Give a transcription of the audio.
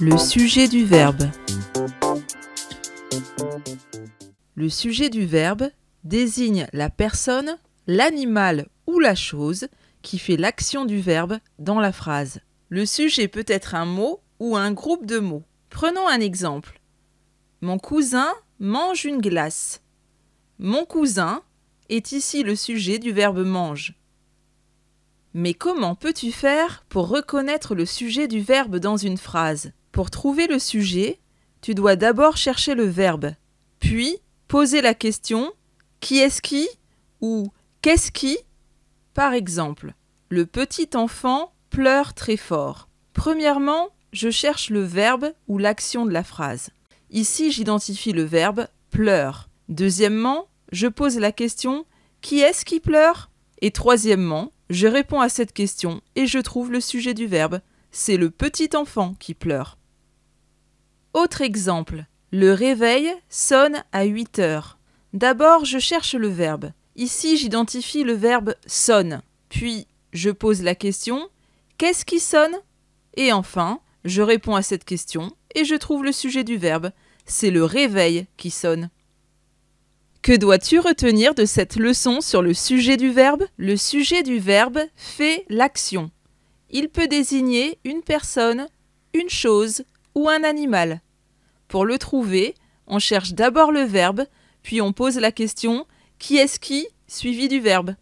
Le sujet du verbe. Le sujet du verbe désigne la personne, l'animal ou la chose qui fait l'action du verbe dans la phrase. Le sujet peut être un mot ou un groupe de mots. Prenons un exemple. Mon cousin mange une glace. Mon cousin est ici le sujet du verbe mange. Mais comment peux-tu faire pour reconnaître le sujet du verbe dans une phrase? Pour trouver le sujet, tu dois d'abord chercher le verbe, puis poser la question qui est-ce qui? ou qu'est-ce qui? Par exemple, le petit enfant pleure très fort. Premièrement, je cherche le verbe ou l'action de la phrase. Ici, j'identifie le verbe pleure. Deuxièmement, je pose la question qui est-ce qui pleure? Et troisièmement, je réponds à cette question et je trouve le sujet du verbe. C'est le petit enfant qui pleure. Autre exemple. Le réveil sonne à 8 heures. D'abord, je cherche le verbe. Ici, j'identifie le verbe sonne. Puis, je pose la question qu'est-ce qui sonne? Et enfin, je réponds à cette question et je trouve le sujet du verbe. C'est le réveil qui sonne. Que dois-tu retenir de cette leçon sur le sujet du verbe? Le sujet du verbe fait l'action. Il peut désigner une personne, une chose ou un animal. Pour le trouver, on cherche d'abord le verbe, puis on pose la question qui est-ce qui suivi du verbe?